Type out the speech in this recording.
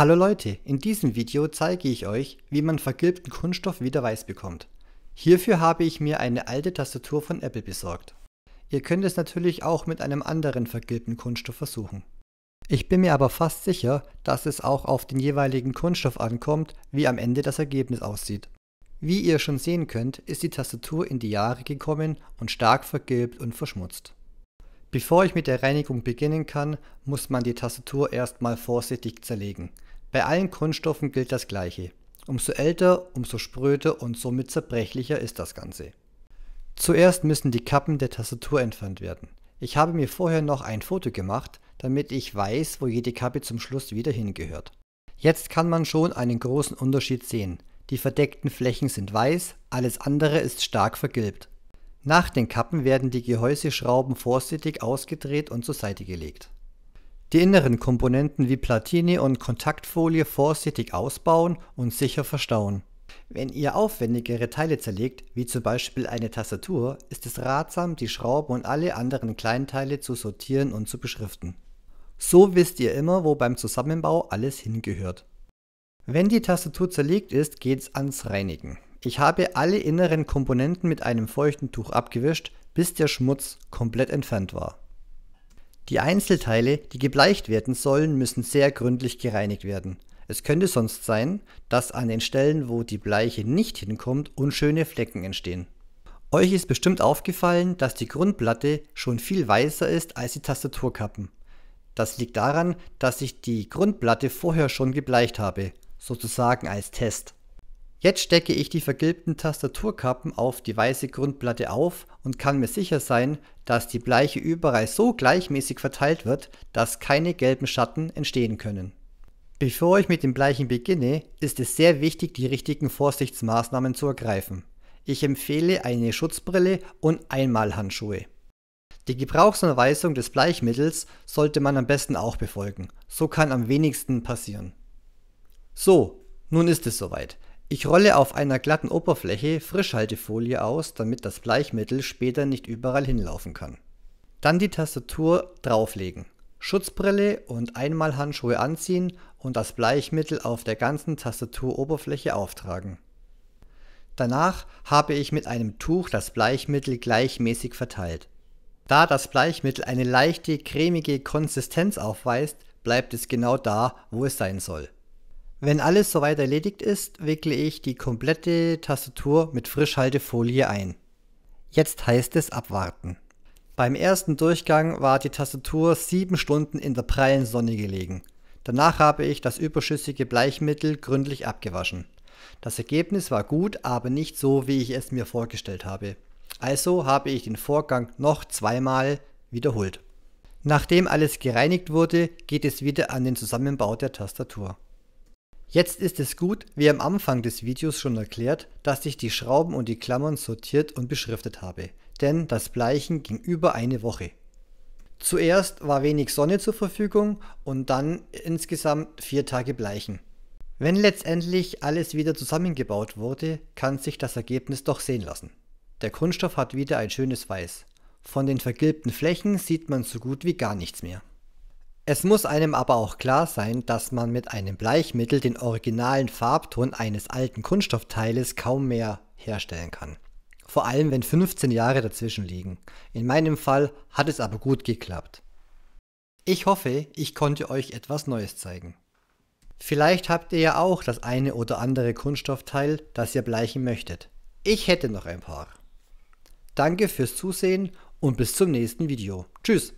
Hallo Leute, in diesem Video zeige ich euch, wie man vergilbten Kunststoff wieder weiß bekommt. Hierfür habe ich mir eine alte Tastatur von Apple besorgt. Ihr könnt es natürlich auch mit einem anderen vergilbten Kunststoff versuchen. Ich bin mir aber fast sicher, dass es auch auf den jeweiligen Kunststoff ankommt, wie am Ende das Ergebnis aussieht. Wie ihr schon sehen könnt, ist die Tastatur in die Jahre gekommen und stark vergilbt und verschmutzt. Bevor ich mit der Reinigung beginnen kann, muss man die Tastatur erstmal vorsichtig zerlegen. Bei allen Kunststoffen gilt das gleiche. Umso älter, umso spröder und somit zerbrechlicher ist das Ganze. Zuerst müssen die Kappen der Tastatur entfernt werden. Ich habe mir vorher noch ein Foto gemacht, damit ich weiß, wo jede Kappe zum Schluss wieder hingehört. Jetzt kann man schon einen großen Unterschied sehen. Die verdeckten Flächen sind weiß, alles andere ist stark vergilbt. Nach den Kappen werden die Gehäuseschrauben vorsichtig ausgedreht und zur Seite gelegt. Die inneren Komponenten wie Platine und Kontaktfolie vorsichtig ausbauen und sicher verstauen. Wenn ihr aufwendigere Teile zerlegt, wie zum Beispiel eine Tastatur, ist es ratsam, die Schrauben und alle anderen Kleinteile zu sortieren und zu beschriften. So wisst ihr immer, wo beim Zusammenbau alles hingehört. Wenn die Tastatur zerlegt ist, geht's ans Reinigen. Ich habe alle inneren Komponenten mit einem feuchten Tuch abgewischt, bis der Schmutz komplett entfernt war. Die Einzelteile, die gebleicht werden sollen, müssen sehr gründlich gereinigt werden. Es könnte sonst sein, dass an den Stellen, wo die Bleiche nicht hinkommt, unschöne Flecken entstehen. Euch ist bestimmt aufgefallen, dass die Grundplatte schon viel weißer ist als die Tastaturkappen. Das liegt daran, dass ich die Grundplatte vorher schon gebleicht habe, sozusagen als Test. Jetzt stecke ich die vergilbten Tastaturkappen auf die weiße Grundplatte auf und kann mir sicher sein, dass die Bleiche überall so gleichmäßig verteilt wird, dass keine gelben Schatten entstehen können. Bevor ich mit dem Bleichen beginne, ist es sehr wichtig, die richtigen Vorsichtsmaßnahmen zu ergreifen. Ich empfehle eine Schutzbrille und Einmalhandschuhe. Die Gebrauchsanweisung des Bleichmittels sollte man am besten auch befolgen. So kann am wenigsten passieren. So, nun ist es soweit. Ich rolle auf einer glatten Oberfläche Frischhaltefolie aus, damit das Bleichmittel später nicht überall hinlaufen kann. Dann die Tastatur drauflegen, Schutzbrille und Einmalhandschuhe anziehen und das Bleichmittel auf der ganzen Tastaturoberfläche auftragen. Danach habe ich mit einem Tuch das Bleichmittel gleichmäßig verteilt. Da das Bleichmittel eine leichte cremige Konsistenz aufweist, bleibt es genau da, wo es sein soll. Wenn alles soweit erledigt ist, wickle ich die komplette Tastatur mit Frischhaltefolie ein. Jetzt heißt es abwarten. Beim ersten Durchgang war die Tastatur 7 Stunden in der prallen Sonne gelegen. Danach habe ich das überschüssige Bleichmittel gründlich abgewaschen. Das Ergebnis war gut, aber nicht so, wie ich es mir vorgestellt habe. Also habe ich den Vorgang noch zweimal wiederholt. Nachdem alles gereinigt wurde, geht es wieder an den Zusammenbau der Tastatur. Jetzt ist es gut, wie am Anfang des Videos schon erklärt, dass ich die Schrauben und die Klammern sortiert und beschriftet habe, denn das Bleichen ging über eine Woche. Zuerst war wenig Sonne zur Verfügung und dann insgesamt vier Tage Bleichen. Wenn letztendlich alles wieder zusammengebaut wurde, kann sich das Ergebnis doch sehen lassen. Der Kunststoff hat wieder ein schönes Weiß. Von den vergilbten Flächen sieht man so gut wie gar nichts mehr. Es muss einem aber auch klar sein, dass man mit einem Bleichmittel den originalen Farbton eines alten Kunststoffteiles kaum mehr herstellen kann. Vor allem wenn 15 Jahre dazwischen liegen. In meinem Fall hat es aber gut geklappt. Ich hoffe, ich konnte euch etwas Neues zeigen. Vielleicht habt ihr ja auch das eine oder andere Kunststoffteil, das ihr bleichen möchtet. Ich hätte noch ein paar. Danke fürs Zusehen und bis zum nächsten Video. Tschüss!